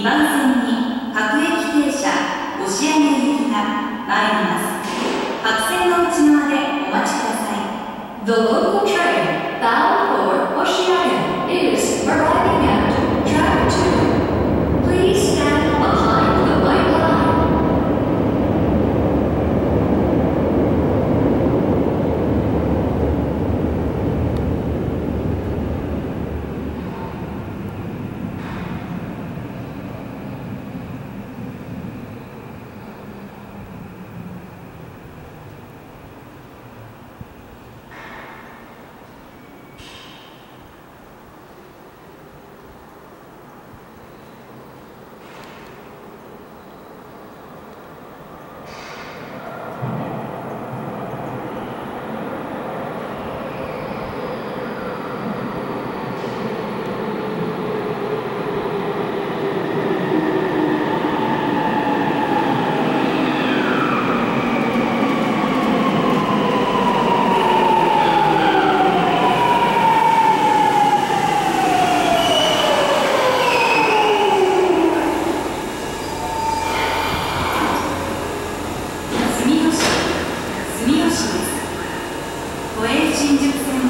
2番線に各駅停車押上行きが参ります。白線の内側でお待ちください。The local train bound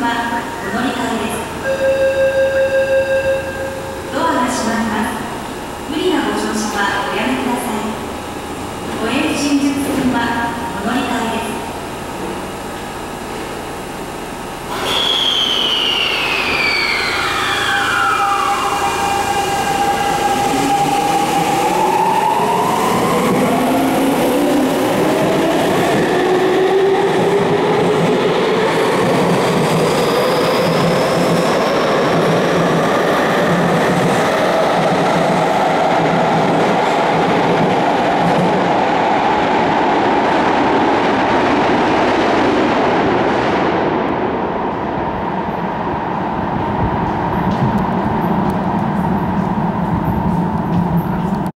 はお乗り換え